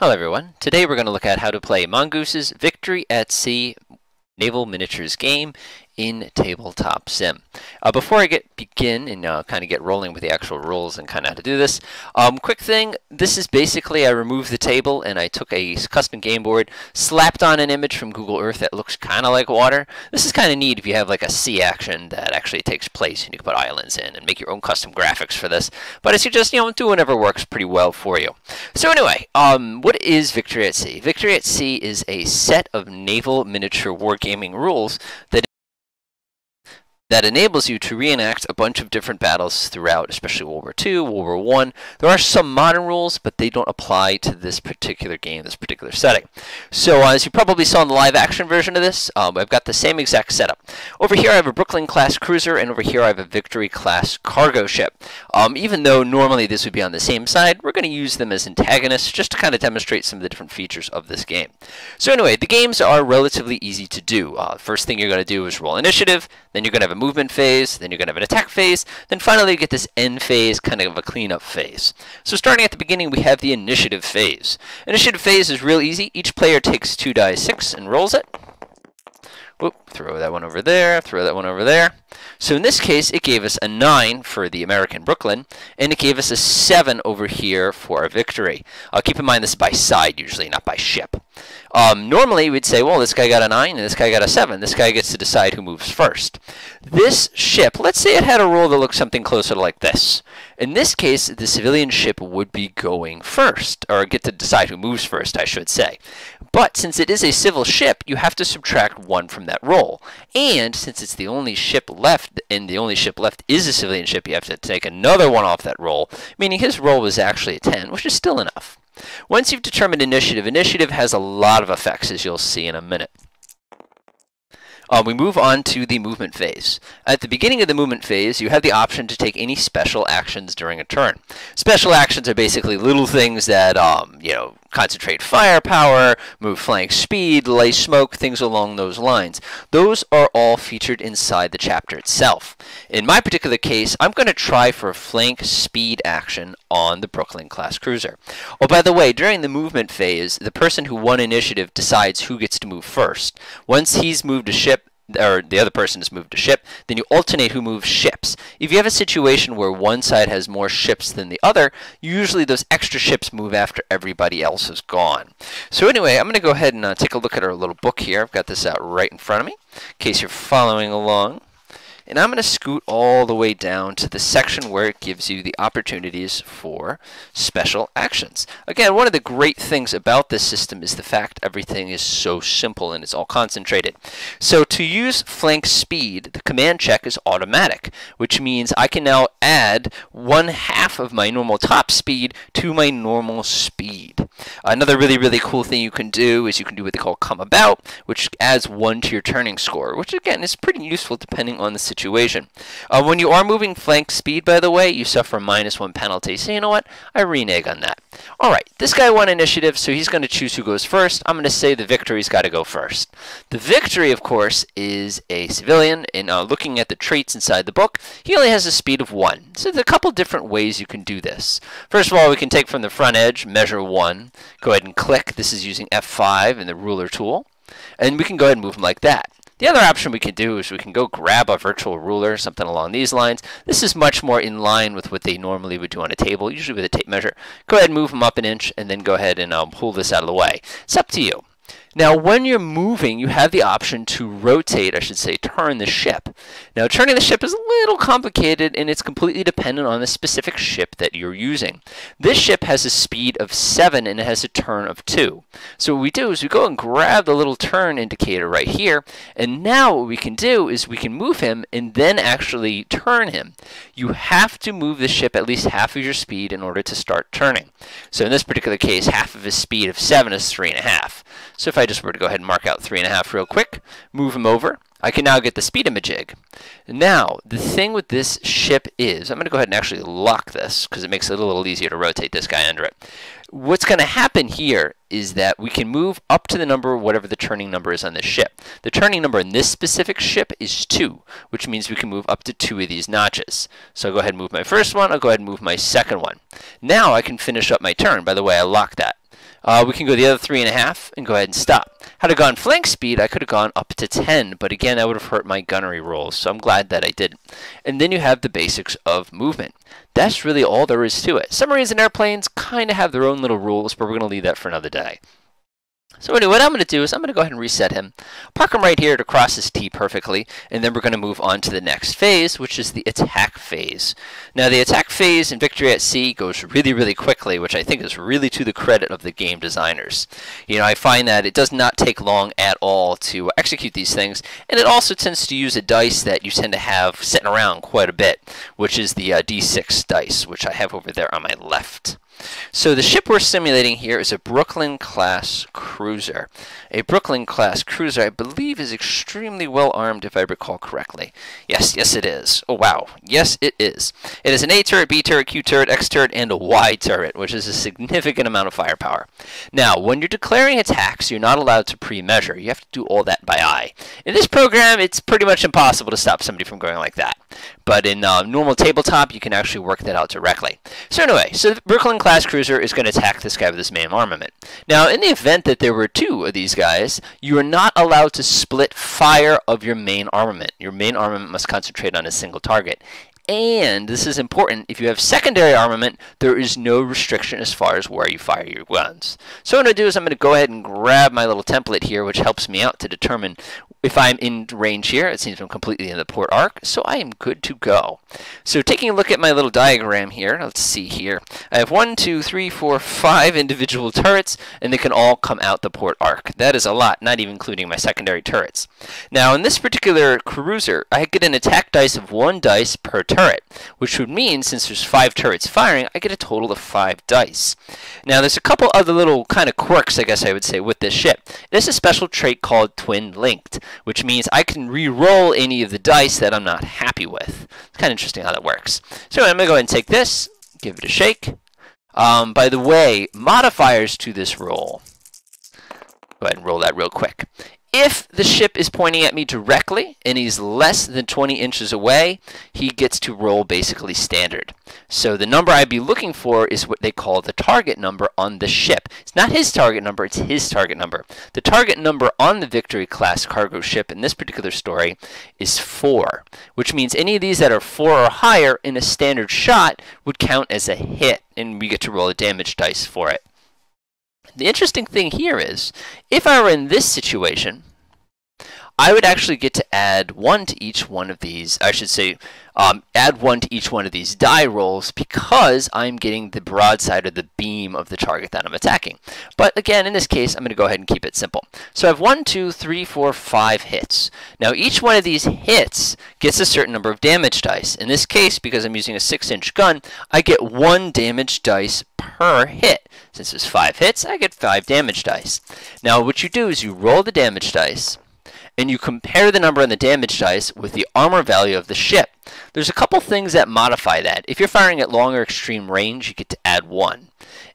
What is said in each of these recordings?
Hello everyone. Today we're going to look at how to play Mongoose's Victory at Sea Naval Miniatures game in Tabletop Sim. Uh, before I get begin and uh, kind of get rolling with the actual rules and kind of how to do this, um, quick thing, this is basically I removed the table and I took a custom game board, slapped on an image from Google Earth that looks kind of like water. This is kind of neat if you have like a sea action that actually takes place and you can put islands in and make your own custom graphics for this. But I suggest, you know, do whatever works pretty well for you. So anyway, um, what is Victory at Sea? Victory at Sea is a set of naval miniature wargaming rules that that enables you to reenact a bunch of different battles throughout, especially World War II, World War I. There are some modern rules, but they don't apply to this particular game, this particular setting. So uh, as you probably saw in the live action version of this, um, I've got the same exact setup. Over here I have a Brooklyn class cruiser, and over here I have a Victory class cargo ship. Um, even though normally this would be on the same side, we're going to use them as antagonists just to kind of demonstrate some of the different features of this game. So anyway, the games are relatively easy to do. Uh, first thing you're going to do is roll initiative, then you're going to have a movement phase, then you're going to have an attack phase, then finally you get this end phase, kind of a cleanup phase. So starting at the beginning, we have the initiative phase. Initiative phase is real easy. Each player takes two die six and rolls it. Whoop, throw that one over there, throw that one over there. So in this case, it gave us a 9 for the American Brooklyn, and it gave us a 7 over here for our victory. Uh, keep in mind this is by side usually, not by ship. Um, normally, we'd say, well, this guy got a 9 and this guy got a 7. This guy gets to decide who moves first. This ship, let's say it had a rule that looked something closer to like this. In this case, the civilian ship would be going first, or get to decide who moves first, I should say. But since it is a civil ship, you have to subtract 1 from that roll. And since it's the only ship left, and the only ship left is a civilian ship, you have to take another 1 off that roll, meaning his roll was actually a 10, which is still enough. Once you've determined initiative, initiative has a lot of effects, as you'll see in a minute. Uh, we move on to the movement phase. At the beginning of the movement phase, you have the option to take any special actions during a turn. Special actions are basically little things that, um, you know, concentrate firepower, move flank speed, lay smoke, things along those lines. Those are all featured inside the chapter itself. In my particular case, I'm going to try for a flank speed action on the Brooklyn class cruiser. Oh, by the way, during the movement phase, the person who won initiative decides who gets to move first. Once he's moved a ship, or the other person has moved a ship, then you alternate who moves ships. If you have a situation where one side has more ships than the other, usually those extra ships move after everybody else is gone. So anyway, I'm going to go ahead and uh, take a look at our little book here. I've got this out right in front of me, in case you're following along. And I'm going to scoot all the way down to the section where it gives you the opportunities for special actions. Again, one of the great things about this system is the fact everything is so simple and it's all concentrated. So to use flank speed, the command check is automatic, which means I can now add one half of my normal top speed to my normal speed. Another really, really cool thing you can do is you can do what they call come about, which adds one to your turning score, which again is pretty useful depending on the situation situation. Uh, when you are moving flank speed, by the way, you suffer minus one penalty. So you know what? I renege on that. All right, this guy won initiative, so he's going to choose who goes first. I'm going to say the victory's got to go first. The victory, of course, is a civilian. And uh, looking at the traits inside the book, he only has a speed of one. So there's a couple different ways you can do this. First of all, we can take from the front edge, measure one. Go ahead and click. This is using F5 in the ruler tool. And we can go ahead and move them like that. The other option we can do is we can go grab a virtual ruler, something along these lines. This is much more in line with what they normally would do on a table, usually with a tape measure. Go ahead and move them up an inch and then go ahead and um, pull this out of the way. It's up to you. Now, when you're moving, you have the option to rotate, I should say, turn the ship. Now, turning the ship is a little complicated, and it's completely dependent on the specific ship that you're using. This ship has a speed of 7, and it has a turn of 2. So what we do is we go and grab the little turn indicator right here, and now what we can do is we can move him and then actually turn him. You have to move the ship at least half of your speed in order to start turning. So in this particular case, half of his speed of 7 is 3.5. So if I just were to go ahead and mark out 3.5 real quick, move him over, I can now get the speed of my jig. Now, the thing with this ship is, I'm going to go ahead and actually lock this because it makes it a little easier to rotate this guy under it. What's going to happen here is that we can move up to the number, whatever the turning number is on this ship. The turning number in this specific ship is 2, which means we can move up to two of these notches. So I'll go ahead and move my first one, I'll go ahead and move my second one. Now I can finish up my turn. By the way, I locked that. Uh, we can go the other three and a half and go ahead and stop. Had I gone flank speed, I could have gone up to 10, but again, that would have hurt my gunnery rolls, so I'm glad that I didn't. And then you have the basics of movement. That's really all there is to it. Submarines and airplanes kind of have their own little rules, but we're going to leave that for another day. So anyway, what I'm going to do is I'm going to go ahead and reset him, park him right here to cross his T perfectly, and then we're going to move on to the next phase, which is the attack phase. Now the attack phase in Victory at Sea goes really, really quickly, which I think is really to the credit of the game designers. You know, I find that it does not take long at all to execute these things, and it also tends to use a dice that you tend to have sitting around quite a bit, which is the uh, D6 dice, which I have over there on my left. So the ship we're simulating here is a Brooklyn class cruiser. A Brooklyn class cruiser, I believe, is extremely well armed if I recall correctly. Yes, yes it is. Oh wow, yes it is. It is an A turret, B turret, Q turret, X turret, and a Y turret, which is a significant amount of firepower. Now, when you're declaring attacks, you're not allowed to pre-measure. You have to do all that by eye. In this program, it's pretty much impossible to stop somebody from going like that. But in uh, normal tabletop, you can actually work that out directly. So anyway, so the Brooklyn class cruiser is going to attack this guy with his main armament. Now, in the event that there were two of these guys, you are not allowed to split fire of your main armament. Your main armament must concentrate on a single target. And this is important, if you have secondary armament, there is no restriction as far as where you fire your guns. So what I'm going to do is I'm going to go ahead and grab my little template here, which helps me out to determine if I'm in range here, it seems I'm completely in the port arc, so I am good to go. So taking a look at my little diagram here, let's see here. I have one, two, three, four, five individual turrets, and they can all come out the port arc. That is a lot, not even including my secondary turrets. Now in this particular cruiser, I get an attack dice of one dice per turret, which would mean since there's five turrets firing, I get a total of five dice. Now there's a couple other little kind of quirks, I guess I would say, with this ship. There's a special trait called twin linked which means I can re-roll any of the dice that I'm not happy with. It's kind of interesting how that works. So I'm going to go ahead and take this, give it a shake. Um, by the way, modifiers to this roll. Go ahead and roll that real quick. If the ship is pointing at me directly and he's less than 20 inches away, he gets to roll basically standard. So the number I'd be looking for is what they call the target number on the ship. It's not his target number, it's his target number. The target number on the Victory class cargo ship in this particular story is 4, which means any of these that are 4 or higher in a standard shot would count as a hit, and we get to roll a damage dice for it. The interesting thing here is, if I were in this situation, I would actually get to add one to each one of these, I should say, um, add one to each one of these die rolls because I'm getting the broadside or the beam of the target that I'm attacking. But again, in this case, I'm going to go ahead and keep it simple. So I have one, two, three, four, five hits. Now each one of these hits gets a certain number of damage dice. In this case, because I'm using a 6-inch gun, I get one damage dice per hit. Since there's five hits, I get five damage dice. Now what you do is you roll the damage dice, and you compare the number on the damage dice with the armor value of the ship. There's a couple things that modify that. If you're firing at long or extreme range, you get to add one.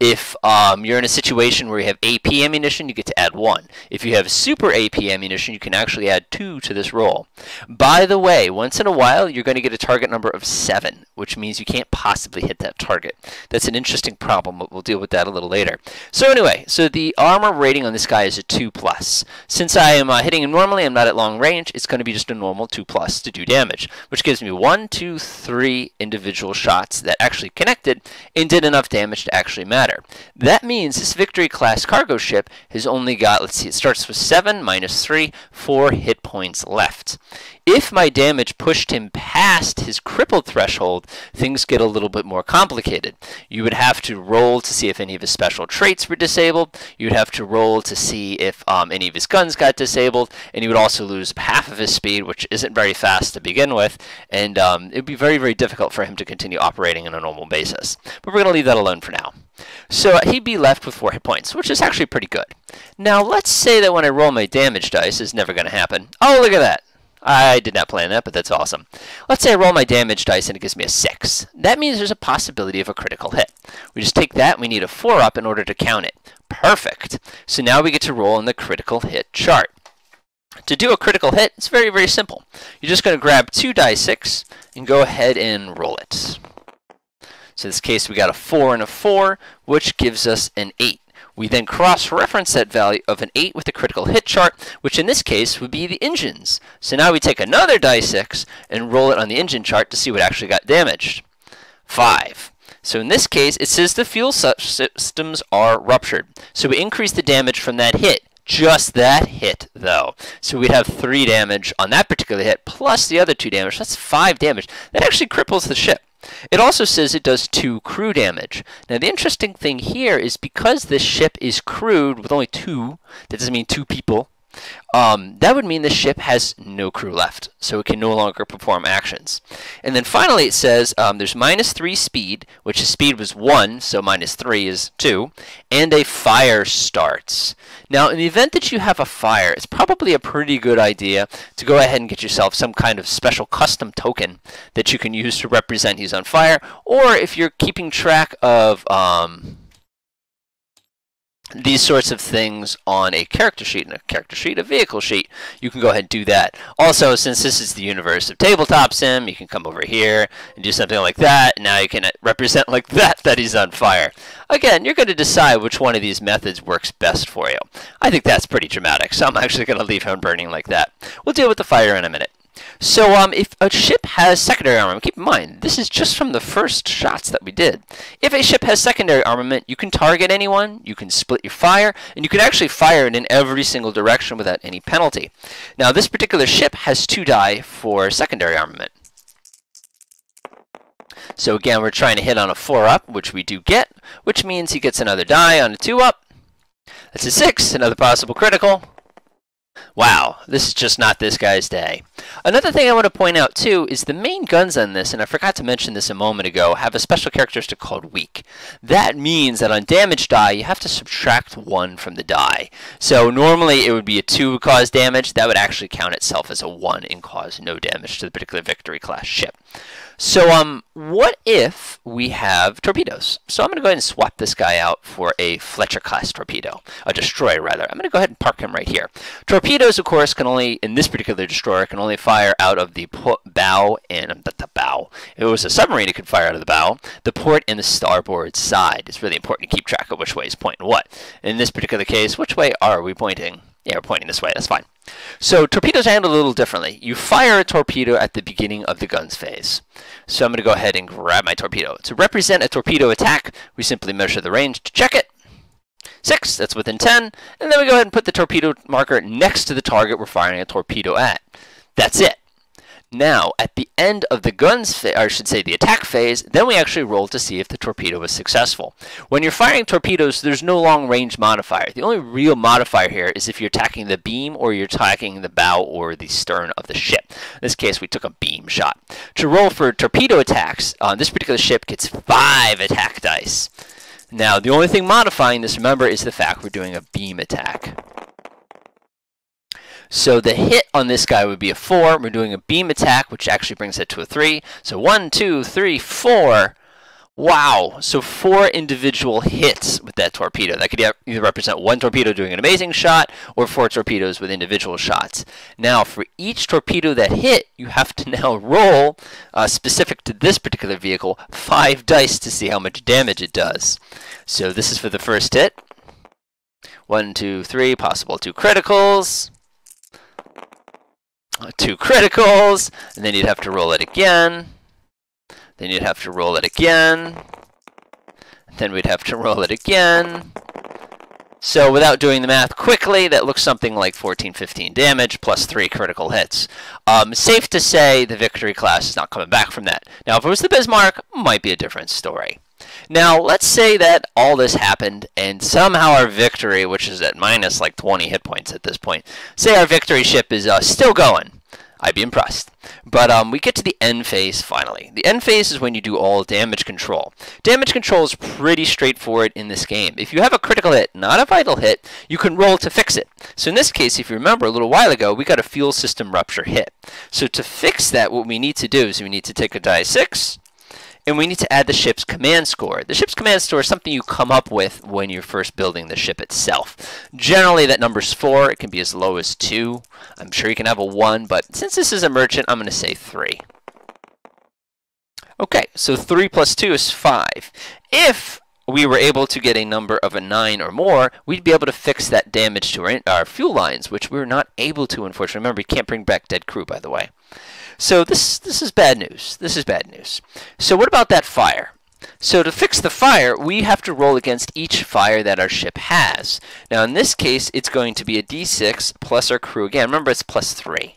If um, you're in a situation where you have AP ammunition, you get to add one. If you have super AP ammunition, you can actually add two to this roll. By the way, once in a while, you're going to get a target number of seven, which means you can't possibly hit that target. That's an interesting problem, but we'll deal with that a little later. So anyway, so the armor rating on this guy is a 2+. plus. Since I am uh, hitting him normally, I'm not at long range, it's going to be just a normal 2+, plus to do damage, which gives me one, two, three individual shots that actually connected and did enough damage to actually matter. That means this Victory class cargo ship has only got, let's see, it starts with 7 minus 3, 4 hit points left. If my damage pushed him past his crippled threshold, things get a little bit more complicated. You would have to roll to see if any of his special traits were disabled. You would have to roll to see if um, any of his guns got disabled. And he would also lose half of his speed, which isn't very fast to begin with. And um, it would be very, very difficult for him to continue operating on a normal basis. But we're going to leave that alone for now. So he'd be left with 4 hit points, which is actually pretty good. Now let's say that when I roll my damage dice, is never going to happen. Oh, look at that. I did not plan that, but that's awesome. Let's say I roll my damage dice and it gives me a 6. That means there's a possibility of a critical hit. We just take that and we need a 4 up in order to count it. Perfect. So now we get to roll in the critical hit chart. To do a critical hit, it's very, very simple. You're just going to grab two die 6 and go ahead and roll it. So in this case, we got a 4 and a 4, which gives us an 8 We then cross-reference that value of an 8 with the critical hit chart, which in this case would be the engines. So now we take another die 6 and roll it on the engine chart to see what actually got damaged. 5. So in this case, it says the fuel systems are ruptured. So we increase the damage from that hit. Just that hit, though. So we'd have 3 damage on that particular hit, plus the other 2 damage. That's 5 damage. That actually cripples the ship. It also says it does 2 crew damage. Now the interesting thing here is because this ship is crewed with only 2, that doesn't mean 2 people, um, that would mean the ship has no crew left, so it can no longer perform actions. And then finally it says um, there's minus 3 speed, which is speed was 1, so minus 3 is 2, and a fire starts. Now, in the event that you have a fire, it's probably a pretty good idea to go ahead and get yourself some kind of special custom token that you can use to represent he's on fire, or if you're keeping track of... Um, these sorts of things on a character sheet, and a character sheet, a vehicle sheet. You can go ahead and do that. Also, since this is the universe of Tabletop Sim, you can come over here and do something like that. Now you can uh, represent like that, that he's on fire. Again, you're going to decide which one of these methods works best for you. I think that's pretty dramatic, so I'm actually going to leave him burning like that. We'll deal with the fire in a minute. So um, if a ship has secondary armament, keep in mind, this is just from the first shots that we did. If a ship has secondary armament, you can target anyone, you can split your fire, and you can actually fire it in every single direction without any penalty. Now this particular ship has two die for secondary armament. So again, we're trying to hit on a 4 up, which we do get, which means he gets another die on a 2 up. That's a 6, another possible critical. Wow, this is just not this guy's day. Another thing I want to point out too is the main guns on this, and I forgot to mention this a moment ago, have a special characteristic called weak. That means that on damage die, you have to subtract 1 from the die. So normally it would be a 2 cause damage, that would actually count itself as a 1 and cause no damage to the particular victory class ship. So um, what if we have torpedoes? So I'm going to go ahead and swap this guy out for a Fletcher class torpedo, a destroyer rather. I'm going to go ahead and park him right here. Torpedoes, of course, can only, in this particular destroyer, can only fire out of the bow and um, the bow. If it was a submarine, it could fire out of the bow, the port, and the starboard side. It's really important to keep track of which way is pointing what. In this particular case, which way are we pointing? Yeah, pointing this way. That's fine. So torpedoes are handled a little differently. You fire a torpedo at the beginning of the guns phase. So I'm going to go ahead and grab my torpedo. To represent a torpedo attack, we simply measure the range to check it. 6, that's within 10. And then we go ahead and put the torpedo marker next to the target we're firing a torpedo at. That's it. Now, at the end of the guns, or I should say the attack phase, then we actually roll to see if the torpedo was successful. When you're firing torpedoes, there's no long range modifier. The only real modifier here is if you're attacking the beam or you're attacking the bow or the stern of the ship. In this case, we took a beam shot. To roll for torpedo attacks, uh, this particular ship gets five attack dice. Now, the only thing modifying this, remember, is the fact we're doing a beam attack. So the hit on this guy would be a 4. We're doing a beam attack, which actually brings it to a 3. So one, two, three, four. Wow, so four individual hits with that torpedo. That could either represent one torpedo doing an amazing shot or four torpedoes with individual shots. Now, for each torpedo that hit, you have to now roll, uh, specific to this particular vehicle, five dice to see how much damage it does. So this is for the first hit. One, two, three, possible two criticals two criticals, and then you'd have to roll it again. Then you'd have to roll it again. Then we'd have to roll it again. So without doing the math quickly, that looks something like 14, 15 damage plus 3 critical hits. Um, safe to say the victory class is not coming back from that. Now if it was the Bismarck, might be a different story. Now, let's say that all this happened and somehow our victory, which is at minus like 20 hit points at this point, say our victory ship is uh, still going. I'd be impressed. But um, we get to the end phase finally. The end phase is when you do all damage control. Damage control is pretty straightforward in this game. If you have a critical hit, not a vital hit, you can roll to fix it. So in this case, if you remember a little while ago, we got a fuel system rupture hit. So to fix that, what we need to do is we need to take a die 6, and we need to add the ship's command score. The ship's command score is something you come up with when you're first building the ship itself. Generally, that number's 4. It can be as low as 2. I'm sure you can have a 1, but since this is a merchant, I'm going to say 3. Okay, so 3 plus 2 is 5. If we were able to get a number of a 9 or more, we'd be able to fix that damage to our, our fuel lines, which we are not able to, unfortunately. Remember, you can't bring back dead crew, by the way. So this, this is bad news. This is bad news. So what about that fire? So to fix the fire, we have to roll against each fire that our ship has. Now in this case, it's going to be a d6 plus our crew again. Remember, it's plus 3.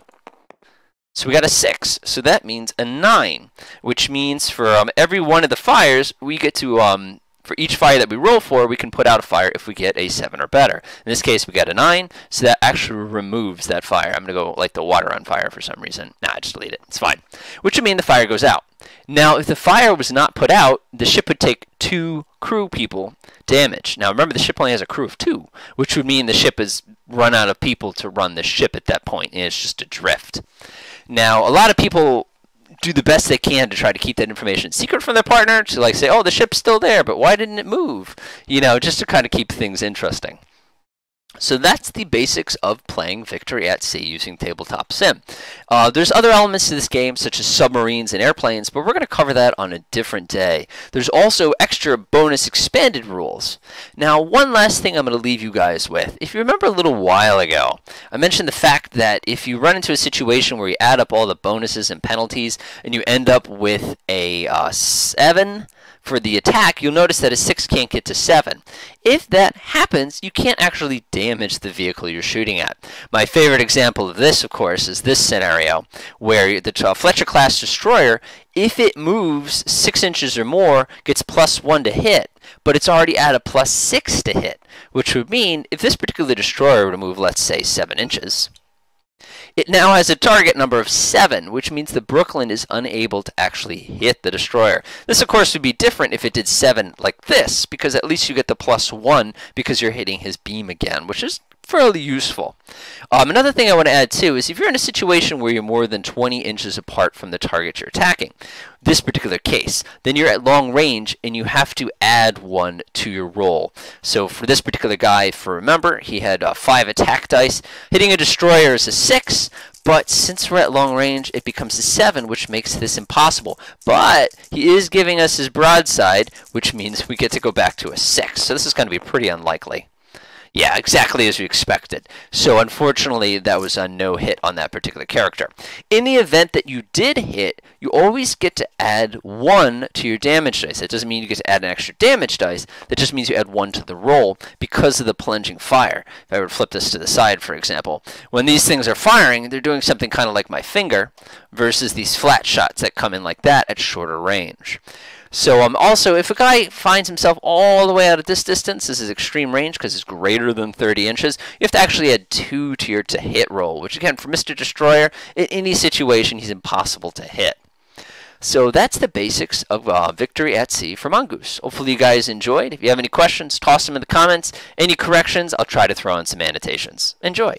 So we got a 6. So that means a 9, which means for um, every one of the fires, we get to, um, for each fire that we roll for, we can put out a fire if we get a 7 or better. In this case, we got a 9, so that actually removes that fire. I'm going to go light the water on fire for some reason. Nah, I just delete it. It's fine. Which would mean the fire goes out. Now, if the fire was not put out, the ship would take two crew people damage. Now, remember, the ship only has a crew of two, which would mean the ship has run out of people to run the ship at that point, and it's just adrift. Now, a lot of people do the best they can to try to keep that information secret from their partner to like say, oh, the ship's still there, but why didn't it move? You know, just to kind of keep things interesting. So that's the basics of playing Victory at Sea using Tabletop Sim. Uh, there's other elements to this game, such as submarines and airplanes, but we're going to cover that on a different day. There's also extra bonus expanded rules. Now, one last thing I'm going to leave you guys with. If you remember a little while ago, I mentioned the fact that if you run into a situation where you add up all the bonuses and penalties, and you end up with a uh, 7, for the attack, you'll notice that a 6 can't get to 7. If that happens, you can't actually damage the vehicle you're shooting at. My favorite example of this, of course, is this scenario, where the uh, Fletcher-class destroyer, if it moves 6 inches or more, gets plus 1 to hit, but it's already at a plus 6 to hit, which would mean if this particular destroyer were to move, let's say, 7 inches, it now has a target number of 7, which means the Brooklyn is unable to actually hit the destroyer. This, of course, would be different if it did 7 like this, because at least you get the plus 1 because you're hitting his beam again, which is fairly useful. Um, another thing I want to add too is if you're in a situation where you're more than 20 inches apart from the target you're attacking, this particular case, then you're at long range and you have to add one to your roll. So for this particular guy, for remember, he had uh, five attack dice. Hitting a destroyer is a six, but since we're at long range, it becomes a 7, which makes this impossible. But he is giving us his broadside, which means we get to go back to a 6. So this is going to be pretty unlikely. Yeah, exactly as we expected. So unfortunately, that was a no hit on that particular character. In the event that you did hit, you always get to add one to your damage dice. That doesn't mean you get to add an extra damage dice. That just means you add one to the roll because of the plunging fire. If I were to flip this to the side, for example, when these things are firing, they're doing something kind of like my finger versus these flat shots that come in like that at shorter range. So um, also, if a guy finds himself all the way out at this distance, this is extreme range because it's greater than 30 inches, you have to actually add 2 to your to hit roll, which again, for Mr. Destroyer, in any situation, he's impossible to hit. So that's the basics of uh, Victory at Sea for Mongoose. Hopefully you guys enjoyed. If you have any questions, toss them in the comments. Any corrections, I'll try to throw in some annotations. Enjoy.